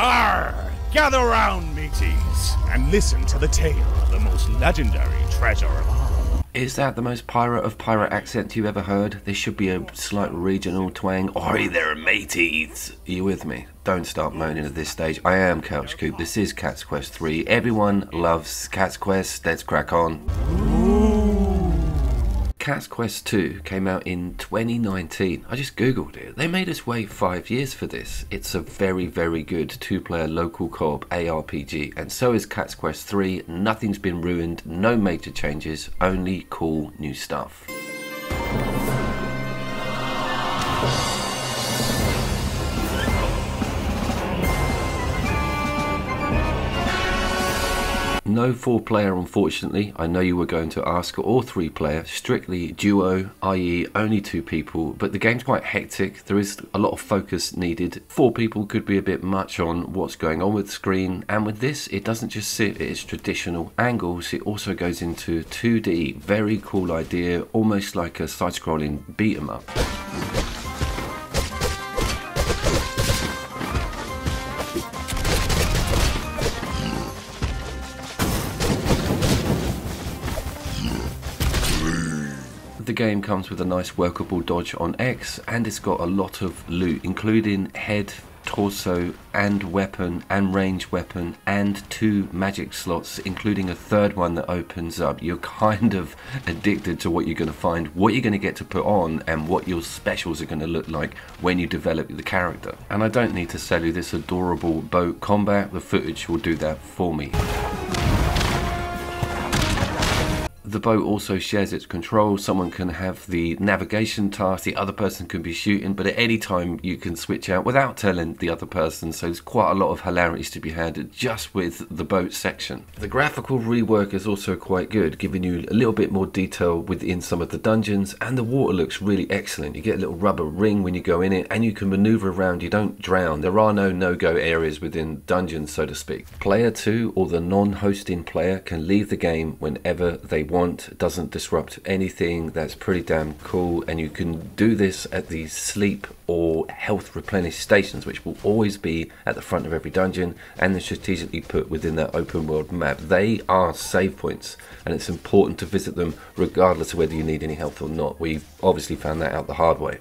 Arr! Gather round, mateys, and listen to the tale of the most legendary treasure of all. Is that the most pirate of pirate accent you ever heard? There should be a slight regional twang. Oi there, mateys! Are you with me? Don't start moaning at this stage. I am Couch Coop. This is Cat's Quest 3. Everyone loves Cat's Quest. Let's crack on. Cat's Quest 2 came out in 2019. I just googled it. They made us wait five years for this. It's a very, very good two player local co op ARPG, and so is Cat's Quest 3. Nothing's been ruined, no major changes, only cool new stuff. No four player, unfortunately. I know you were going to ask, or three player, strictly duo, i.e., only two people. But the game's quite hectic. There is a lot of focus needed. Four people could be a bit much on what's going on with the screen. And with this, it doesn't just sit at its traditional angles, it also goes into 2D. Very cool idea, almost like a side scrolling beat 'em up. The game comes with a nice workable dodge on X and it's got a lot of loot including head, torso and weapon and range weapon and two magic slots including a third one that opens up. You're kind of addicted to what you're going to find, what you're going to get to put on and what your specials are going to look like when you develop the character. And I don't need to sell you this adorable boat combat, the footage will do that for me. The boat also shares its control. Someone can have the navigation task, the other person can be shooting, but at any time you can switch out without telling the other person. So there's quite a lot of hilarities to be had just with the boat section. The graphical rework is also quite good, giving you a little bit more detail within some of the dungeons, and the water looks really excellent. You get a little rubber ring when you go in it, and you can maneuver around. You don't drown. There are no no-go areas within dungeons, so to speak. Player 2 or the non-hosting player can leave the game whenever they want want doesn't disrupt anything that's pretty damn cool. And you can do this at the sleep or health replenish stations which will always be at the front of every dungeon and they're strategically put within that open world map. They are save points and it's important to visit them regardless of whether you need any health or not. We've obviously found that out the hard way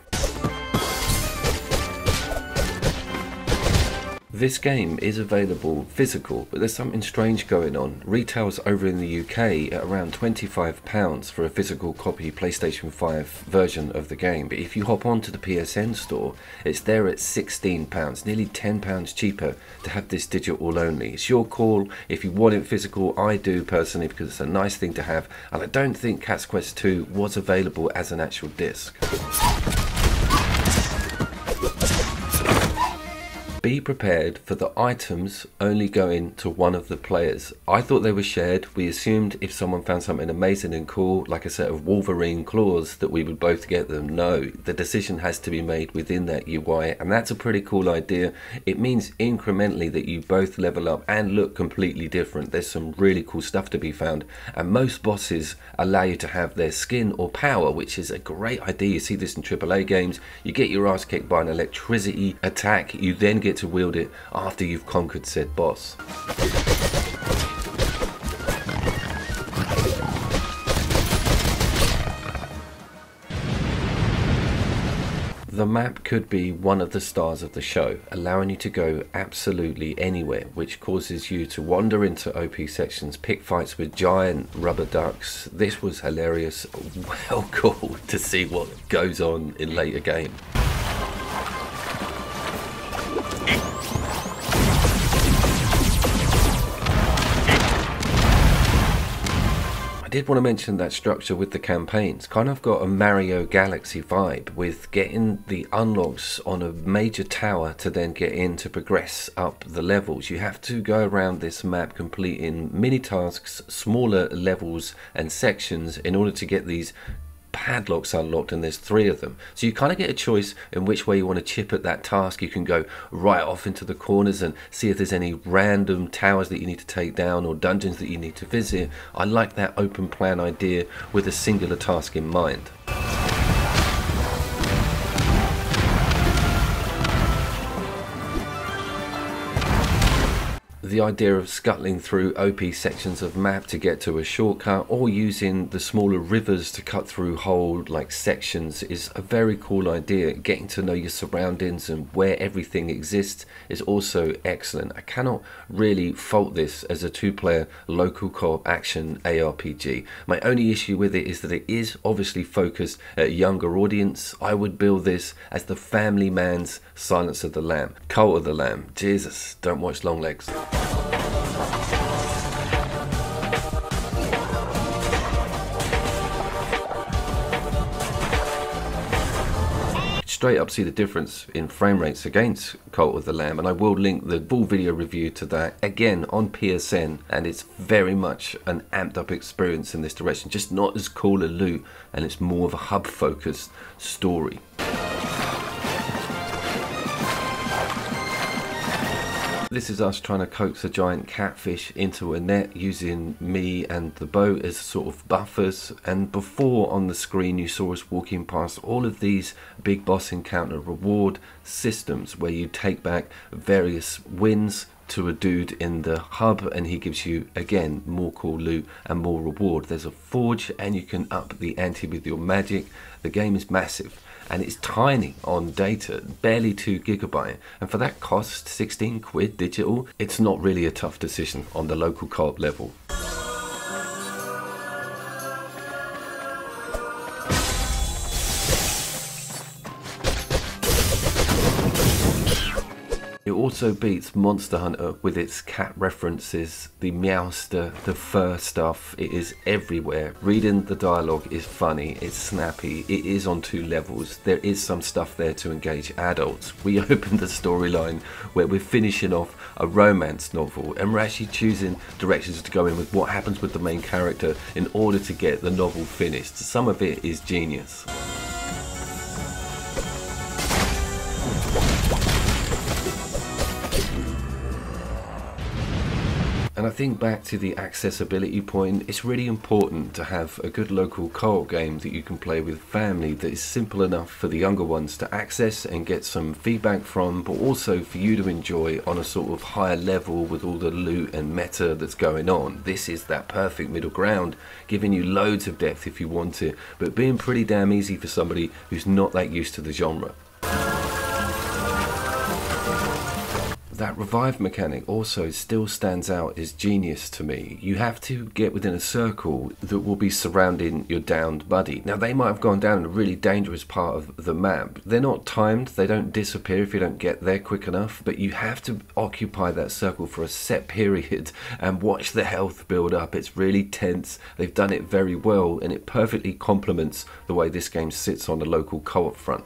This game is available physical, but there's something strange going on. Retails over in the UK at around £25 for a physical copy PlayStation 5 version of the game, but if you hop onto the PSN store, it's there at £16, nearly £10 cheaper to have this digital only. It's your call. If you want it physical, I do personally because it's a nice thing to have, and I don't think Cat's Quest 2 was available as an actual disc. Be prepared for the items only going to one of the players. I thought they were shared. We assumed if someone found something amazing and cool, like a set of Wolverine claws, that we would both get them. No, the decision has to be made within that UI, and that's a pretty cool idea. It means incrementally that you both level up and look completely different. There's some really cool stuff to be found, and most bosses allow you to have their skin or power, which is a great idea. You see this in AAA games. You get your ass kicked by an electricity attack, you then get get to wield it after you've conquered said boss. The map could be one of the stars of the show, allowing you to go absolutely anywhere, which causes you to wander into OP sections, pick fights with giant rubber ducks. This was hilarious. Well cool to see what goes on in later game. I did want to mention that structure with the campaigns. Kind of got a Mario Galaxy vibe with getting the unlocks on a major tower to then get in to progress up the levels. You have to go around this map completing mini tasks, smaller levels and sections in order to get these padlocks unlocked and there's three of them. So you kind of get a choice in which way you want to chip at that task. You can go right off into the corners and see if there's any random towers that you need to take down or dungeons that you need to visit. I like that open plan idea with a singular task in mind The idea of scuttling through OP sections of map to get to a shortcut or using the smaller rivers to cut through whole like sections is a very cool idea. Getting to know your surroundings and where everything exists is also excellent. I cannot really fault this as a two player local co-op action ARPG. My only issue with it is that it is obviously focused at a younger audience. I would build this as the family man's Silence of the Lamb. Cult of the Lamb. Jesus, don't watch Long Longlegs. Straight up see the difference in frame rates against Cult of the Lamb, and I will link the full video review to that again on PSN. And it's very much an amped up experience in this direction, just not as cool a loot, and it's more of a hub focused story. This is us trying to coax a giant catfish into a net using me and the boat as sort of buffers. And before on the screen, you saw us walking past all of these big boss encounter reward systems where you take back various wins to a dude in the hub and he gives you again more cool loot and more reward. There's a forge and you can up the ante with your magic. The game is massive and it's tiny on data, barely 2 gigabyte. And for that cost, 16 quid digital, it's not really a tough decision on the local co-op level. Also beats Monster Hunter with its cat references, the meowster, the fur stuff. It is everywhere. Reading the dialogue is funny, it's snappy, it is on two levels. There is some stuff there to engage adults. We open the storyline where we're finishing off a romance novel and we're actually choosing directions to go in with what happens with the main character in order to get the novel finished. Some of it is genius. And I think back to the accessibility point, it's really important to have a good local co op game that you can play with family that is simple enough for the younger ones to access and get some feedback from, but also for you to enjoy on a sort of higher level with all the loot and meta that's going on. This is that perfect middle ground, giving you loads of depth if you want it, but being pretty damn easy for somebody who's not that used to the genre. That revive mechanic also still stands out as genius to me. You have to get within a circle that will be surrounding your downed buddy. Now, they might have gone down a really dangerous part of the map. They're not timed, they don't disappear if you don't get there quick enough, but you have to occupy that circle for a set period and watch the health build up. It's really tense. They've done it very well, and it perfectly complements the way this game sits on the local co op front.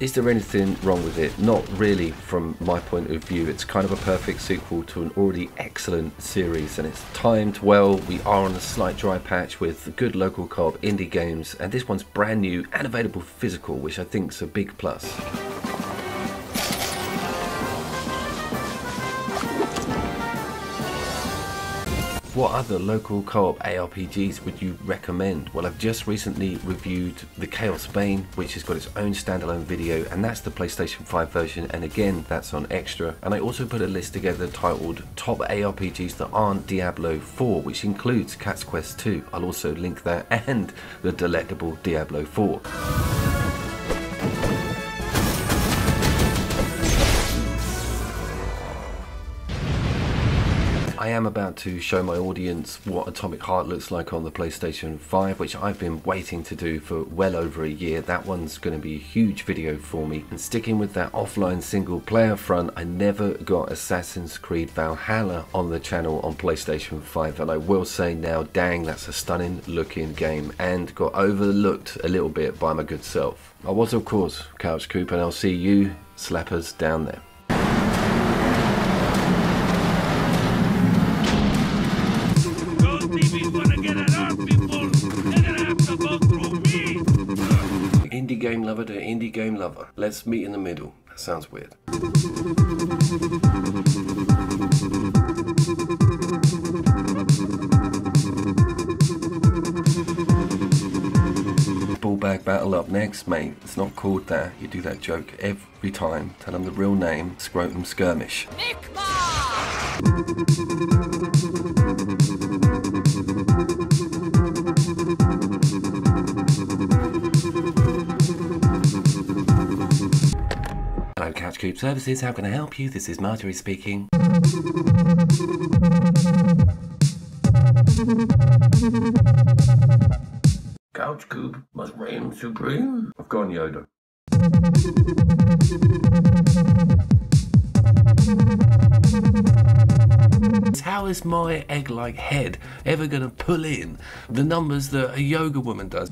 Is there anything wrong with it? Not really from my point of view. It's kind of a perfect sequel to an already excellent series and it's timed well. We are on a slight dry patch with good local co-op indie games and this one's brand new and available physical which I think is a big plus. What other local co-op ARPGs would you recommend? Well, I've just recently reviewed The Chaosbane, which has got its own standalone video, and that's the PlayStation 5 version, and again, that's on Extra. And I also put a list together titled Top ARPGs that aren't Diablo 4, which includes Cat's Quest 2. I'll also link that and the delectable Diablo 4. Am about to show my audience what Atomic Heart looks like on the PlayStation 5, which I've been waiting to do for well over a year. That one's going to be a huge video for me. And sticking with that offline single player front, I never got Assassin's Creed Valhalla on the channel on PlayStation 5. And I will say now, dang, that's a stunning looking game and got overlooked a little bit by my good self. I was, of course, Couch Coop, and I'll see you slappers down there. Lover to indie game lover. Let's meet in the middle. That sounds weird. Bag battle up next, mate. It's not called that. You do that joke every time. Tell them the real name, Scrotum Skirmish. Hello, Couch Coop Services. How can I help you? This is Marjorie speaking. Couch Coop must reign supreme. I've gone Yoda. How is my egg like head ever going to pull in the numbers that a yoga woman does?